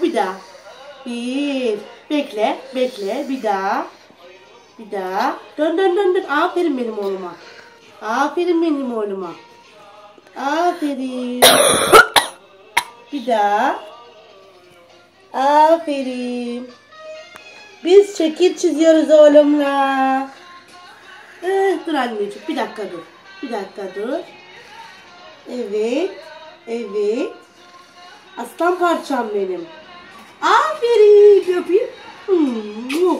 Bir daha. Bir. Bekle, bekle. Bir daha. Bir daha. Dön dön dön dön. Aferin benim oğluma. Aferin benim oğluma. Aferin. Bir daha. Aferin. Biz şekil çiziyoruz oğlumla. Eh, dur anneciğim bir dakika dur. Bir dakika dur. Evet. Evet. Aslan parçam benim. Aferin. Hmm.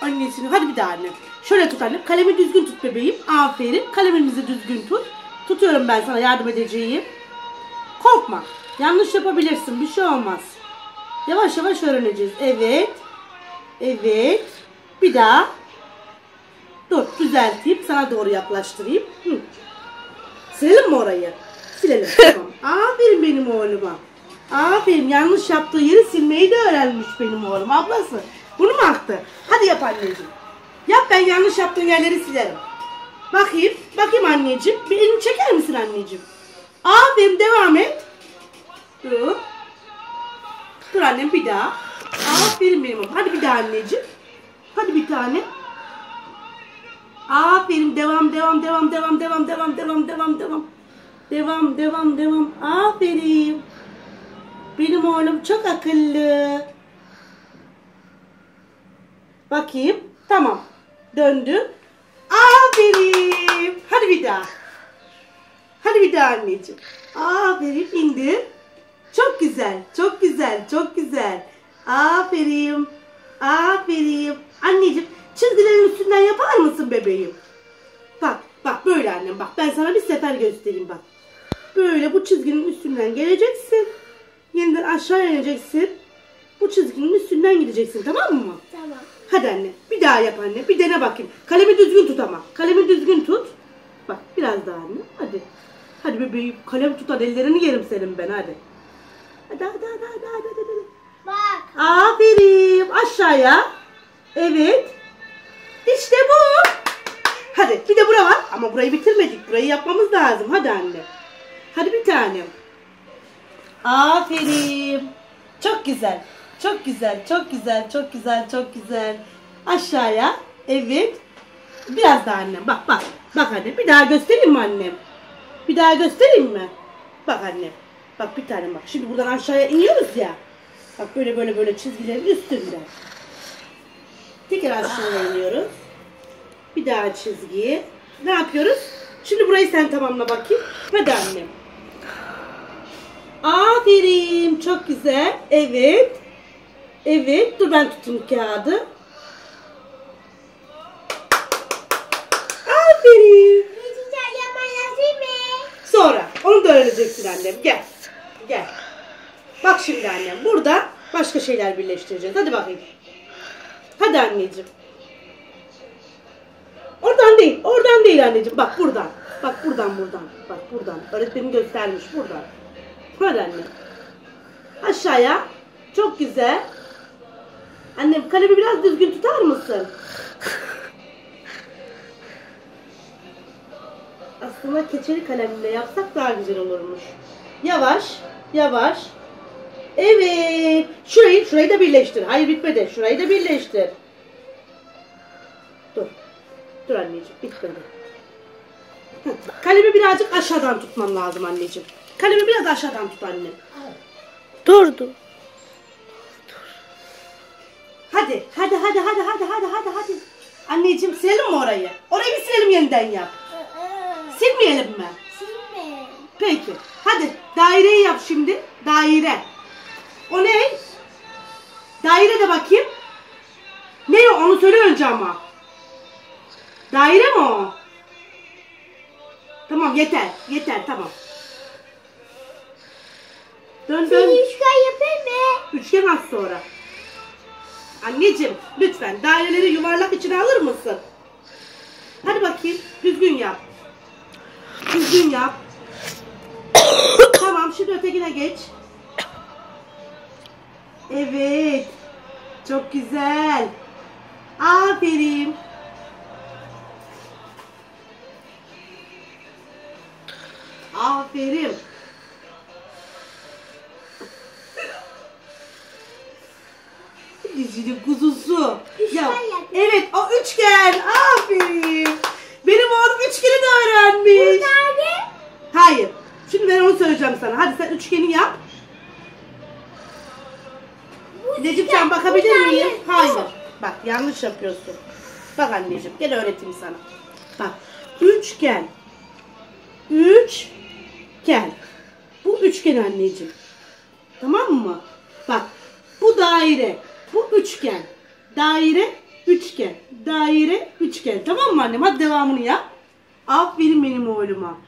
Annesini. Hadi bir daha annem. Şöyle tut annem. Kalemi düzgün tut bebeğim. Aferin. Kalemimizi düzgün tut. Tutuyorum ben sana yardım edeceğim. Korkma. Yanlış yapabilirsin. Bir şey olmaz. Yavaş yavaş öğreneceğiz. Evet. Evet. Bir daha. Dur düzelteyim. Sana doğru yaklaştırayım. Hı. Silelim mi orayı? Silelim. tamam. Aferin benim oğluma. Aferin. Yanlış yaptığı yeri silmeyi de öğrenmiş benim oğlum. Ablası. Bunu mu aktı? Hadi yap anneciğim. Yap ben yanlış yaptığın yerleri silerim. Bakayım. Bakayım anneciğim. Bir elini çeker misin anneciğim? Aferin devam et. Dur. Dur annem bir daha. Aferin benim oğlum. Hadi bir daha anneciğim. Hadi bir tane. Aferin devam devam devam devam devam devam devam devam devam. Devam devam devam. Aferin. Benim oğlum çok akıllı. Bakayım. Tamam. Döndü. Aferin. Hadi bir daha. Hadi bir daha anneciğim. Aferin indir. Çok güzel. Çok güzel. Çok güzel. Aferin. Aferin. Anneciğim çizgilerin üstünden yapar mısın bebeğim? Bak bak böyle annem bak. Ben sana bir sefer göstereyim bak. Böyle bu çizginin üstünden geleceksin. Yeniden aşağı ineceksin. Bu çizginin üstünden gideceksin tamam mı? Tamam. Hadi anne. Bir daha yap anne. Bir dene bakayım. Kalemi düzgün tut ama. Kalemi düzgün tut. Bak biraz daha anne. Hadi. Hadi bebeğim. Kalem tutan ellerini yerim senin ben hadi. Hadi hadi hadi hadi hadi. hadi, hadi. Bak. Aferin. Aşağıya. Evet. İşte bu. Hadi bir de bura var. Ama burayı bitirmedik. Burayı yapmamız lazım. Hadi anne. Hadi bir tane. Aferin. Çok güzel. Çok güzel. Çok güzel. Çok güzel. Çok güzel. Aşağıya. Evet. Biraz daha annem. Bak bak. Bak anne. Bir daha göstereyim mi annem? Bir daha göstereyim mi? Bak annem. Bak bir tane bak. Şimdi buradan aşağıya iniyoruz ya. Bak böyle böyle böyle çizgilerin üstünde. Tekrar aşağıya iniyoruz. Bir daha çizgi. Ne yapıyoruz? Şimdi burayı sen tamamla bakayım. Hadi annem. Aferin. Çok güzel. Evet. Evet. Dur ben tutayım kağıdı. Aferin. Sonra. Onu da öğreneceksin annem. Gel. Gel. Bak şimdi annem. Burada başka şeyler birleştireceğiz. Hadi bakayım. Hadi anneciğim. Oradan değil. Oradan değil anneciğim. Bak buradan. Bak buradan buradan. Bak buradan. Öğretmenim göstermiş buradan. Hadi anne. Aşağıya. Çok güzel. Annem kalemi biraz düzgün tutar mısın? Aslında keçeli kalemle yapsak daha güzel olurmuş. Yavaş, yavaş. Evet. Şurayı, şurayı da birleştir. Hayır bitmedi. Şurayı da birleştir. Dur. Dur anneciğim bitmedi. Kalemi birazcık aşağıdan tutman lazım anneciğim. Kalemi biraz aşağıdan tut annem. Durdu. Hadi, hadi, hadi, hadi, hadi, hadi, hadi, hadi. Anneciğim silelim mi orayı? Orayı bir silelim yeniden yap. Silmeyelim mi? Silme. Peki. Hadi daireyi yap şimdi. Daire. O ne? Daire de bakayım. Ne o? Onu söyle önce ama. Daire mi o? Tamam yeter. Yeter tamam. Dön dön. Seni üçgen yapayım mı? Üçgen az sonra. Anneciğim lütfen daireleri yuvarlak içine alır mısın? Hadi bakayım düzgün yap. Düzgün yap. tamam şimdi ötekine geç. Evet. Çok güzel. Aferin. Üçgen, bakabilir miyim? Hayır. Bak yanlış yapıyorsun. Bak anneciğim gel öğreteyim sana. Bak üçgen. Üçgen. Bu üçgen anneciğim. Tamam mı? Bak bu daire. Bu üçgen. Daire, üçgen. Daire, üçgen. Tamam mı annem? Hadi devamını yap. Aferin benim oğluma.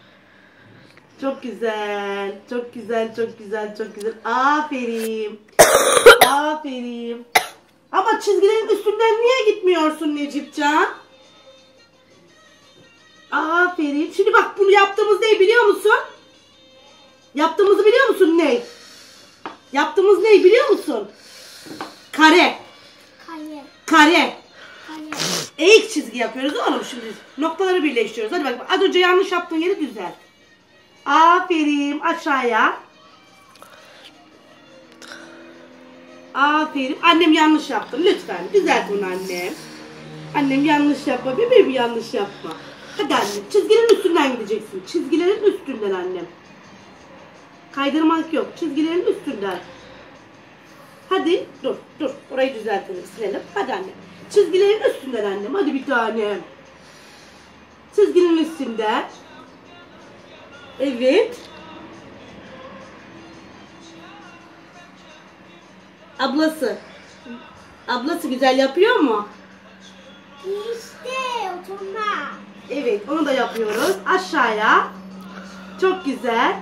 Çok güzel. Çok güzel, çok güzel, çok güzel. Aferin. Aferin. Ama çizgilerin üstünden niye gitmiyorsun Necipcan? Aferin. Şimdi bak bunu yaptığımız ne biliyor musun? Yaptığımızı biliyor musun ne? Yaptığımız ne biliyor musun? Kare. Kare. Kare. Kare. Eğik çizgi yapıyoruz oğlum şimdi. Noktaları birleştiriyoruz. Hadi bak az önce yanlış yaptığın yeri düzelt. Aferin aşağıya. Aferin. Annem yanlış yaptı. Lütfen düzelt bunu annem. Annem yanlış yapma. Bebeğim yanlış yapma. Hadi annem. Çizgilerin üstünden gideceksin. Çizgilerin üstünden annem. Kaydırmak yok. Çizgilerin üstünden. Hadi dur dur. Orayı düzeltelim silelim. Hadi annem. Çizgilerin üstünden annem. Hadi bir tane. Çizginin üstünde. Evet. Ablası. Ablası güzel yapıyor mu? İşte oturma. Evet onu da yapıyoruz. Aşağıya. Çok güzel.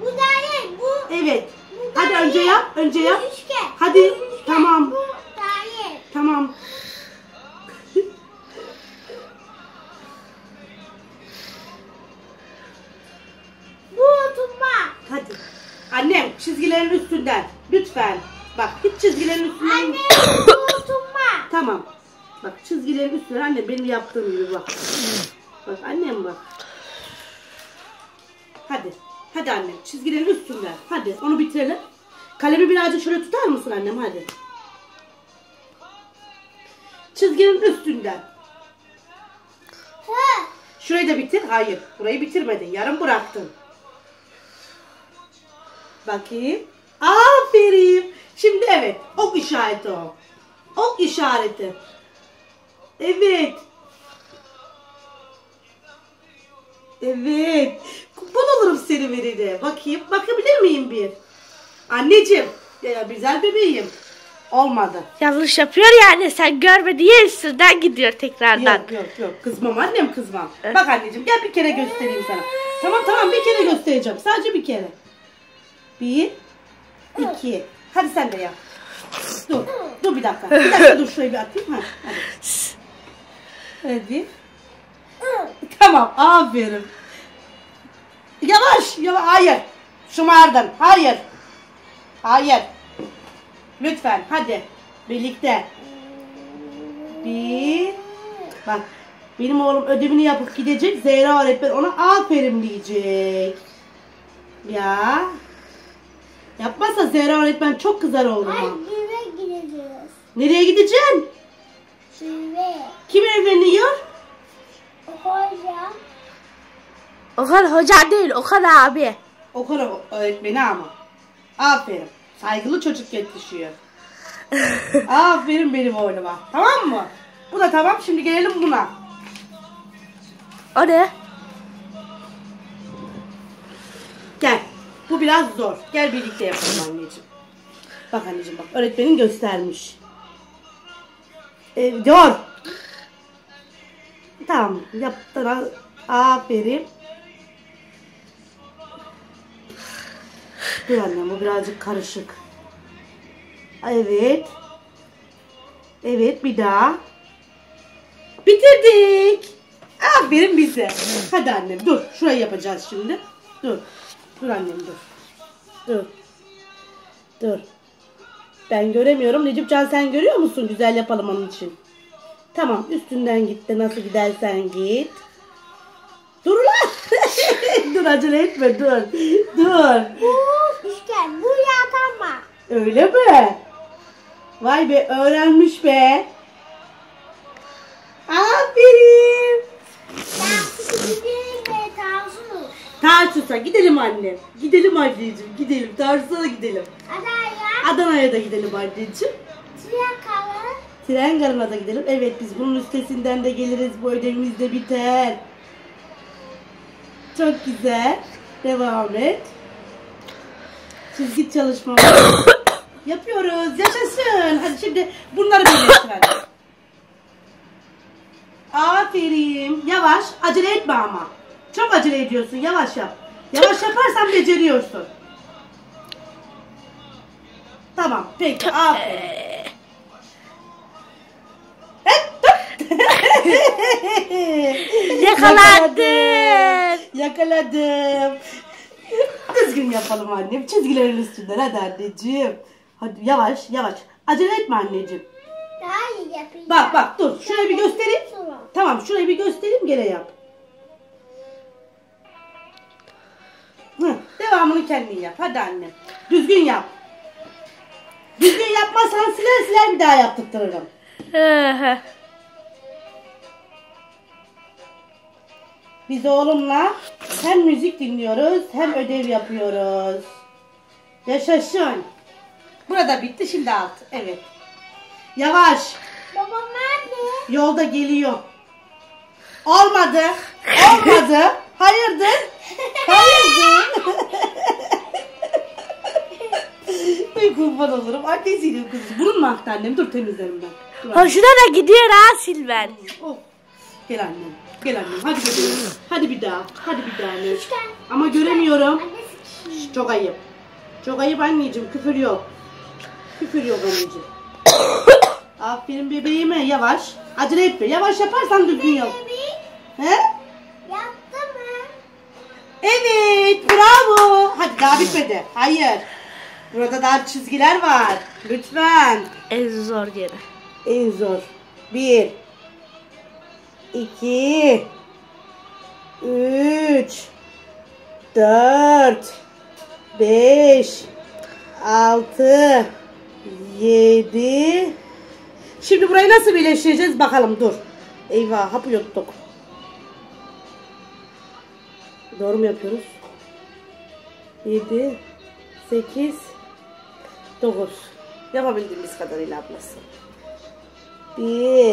Bu daire. Bu. Evet. bu Hadi daire, önce yap. Önce bu yap. Üçgen. Hadi, Bu üçgen, tamam. Bu daire. Tamam. Annem çizgilerin üstünden. Lütfen. Bak hiç çizgilerin üstünden. Anne bu oturma. Tamam. Bak çizgilerin üstüne anne benim yaptığım gibi bak. Bak annem bak. Hadi. Hadi annem çizgilerin üstünden. Hadi onu bitirelim. Kalemi birazcık şöyle tutar mısın annem hadi. Çizginin üstünden. Şurayı da bitir. Hayır. Burayı bitirmedin. Yarım bıraktın. Bakayım. Aferin. Şimdi evet. Ok işareti o. Ok işareti. Evet. Evet. Kupon olurum seni verire. Bakayım. Bakabilir miyim bir? Anneciğim. Ya güzel bebeğim. Olmadı. Yanlış yapıyor yani sen görme diye üstünden gidiyor tekrardan. Yok yok yok kızmam annem kızmam. Bak anneciğim gel bir kere göstereyim sana. Tamam tamam bir kere göstereceğim. Sadece bir kere. Bir, iki. Hadi sen de yap. Dur. Dur bir dakika. Bir dakika dur şurayı bir atayım. Ha, hadi. Hadi. Tamam aferin. Yavaş yavaş. Hayır. Şımardın. Hayır. Hayır. Lütfen hadi. Birlikte. Bir. Bak benim oğlum ödevini yapıp gidecek. Zehra öğretmen ona aferin diyecek. Ya. Yapmazsa Zehra öğretmen çok kızar Ay oğluma. düve gideceğiz. Nereye gideceksin? Düve. Kim evleniyor? Hoca. Okan hoca değil Okan abi. Okul öğretmeni ama. Aferin. Saygılı çocuk yetişiyor. Aferin benim oğluma. Tamam mı? Bu da tamam. Şimdi gelelim buna. O ne? Gel. Bu biraz zor. Gel birlikte yapalım anneciğim. Bak anneciğim bak. Öğretmenin göstermiş. Ee, dur. Tamam. Yaptın. Aferin. Dur annem bu birazcık karışık. Evet. Evet bir daha. Bitirdik. Aferin bize. Hadi annem dur. Şurayı yapacağız şimdi. Dur. Dur annem dur. Dur. Dur. Ben göremiyorum. Necipcan sen görüyor musun? Güzel yapalım onun için. Tamam üstünden git de nasıl gidersen git. Dur lan. dur acele etme dur. Dur. Bu üçgen. Bu yatama. Öyle mi? Vay be öğrenmiş be. Aferin. Ben Tarsus'a gidelim annem. Gidelim anneciğim gidelim. Tarsus'a gidelim. Adaya Adana'ya da gidelim anneciğim. Triyakalı. Tren garına da gidelim. Evet biz bunun üstesinden de geliriz. Bu ödevimiz de biter. Çok güzel. Devam et. Çizgi çalışmamız. Yapıyoruz. Yaşasın. Hadi şimdi bunları birleştirelim. Aferin. Yavaş. Acele etme ama. Çok acele ediyorsun. Yavaş yap. Yavaş yaparsan beceriyorsun. Tamam. Peki. Aferin. Yakaladın. Yakaladım. Düzgün yapalım annem. Çizgilerin üstünden hadi anneciğim. Hadi yavaş yavaş. Acele etme anneciğim. Daha iyi yapayım. Bak bak dur. Şurayı bir göstereyim. Tamam şurayı bir göstereyim gene yap. Devamını kendin yap. Hadi annem. Düzgün yap. Düzgün yapmazsan siler siler bir daha yaptırtırırım. Biz oğlumla hem müzik dinliyoruz hem ödev yapıyoruz. Yaşasın. Burada bitti şimdi alt. Evet. Yavaş. Babam nerede? Yolda geliyor. Olmadı. Olmadı. Hayırdır? Hayırdır? ben kurban olurum. Annesiyle kızı. Burun mu aktı annem? Dur temizlerim ben. Dur annem. Hoşuna da gidiyor ha Silver. Oh. Gel annem. Gel annem. Hadi gidelim. Hadi bir daha. Hadi bir daha annem. Ama göremiyorum. Şş, Çok ayıp. Çok ayıp anneciğim. Küfür yok. Küfür yok anneciğim. Aferin bebeğime. Yavaş. Acele etme. Yavaş yaparsan düzgün yap. Bebeğim He? yaptı mı? Evet. Bravo. Hadi daha bitmedi. Hayır. Burada daha çizgiler var. Lütfen. En zor yeri. En zor. Bir. iki, Üç. Dört. Beş. Altı. Yedi. Şimdi burayı nasıl birleştireceğiz bakalım dur. Eyvah hapı yuttuk. Doğru mu yapıyoruz? Yedi. Sekiz. Dokuz. Yapabildiğimiz kadarıyla ablası. Bir.